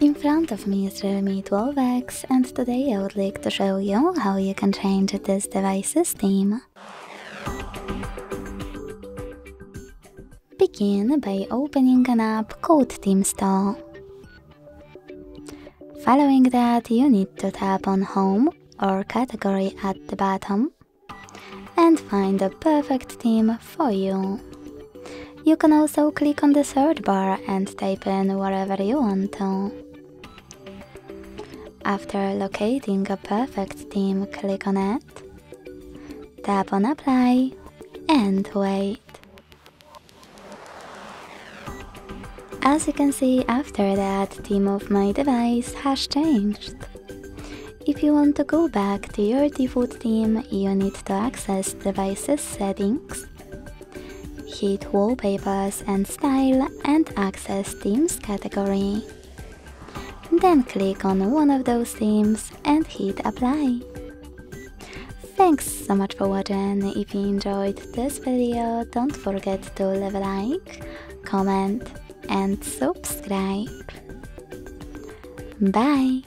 In front of me is Realme 12X and today I would like to show you how you can change this device's theme. Begin by opening an app called Theme Store. Following that, you need to tap on Home or Category at the bottom and find the perfect theme for you. You can also click on the search bar and type in whatever you want to. After locating a perfect theme, click on it, tap on apply and wait. As you can see, after that, theme of my device has changed. If you want to go back to your default theme, you need to access device's settings, hit wallpapers and style and access themes category. Then click on one of those themes and hit apply. Thanks so much for watching, if you enjoyed this video don't forget to leave a like, comment and subscribe. Bye!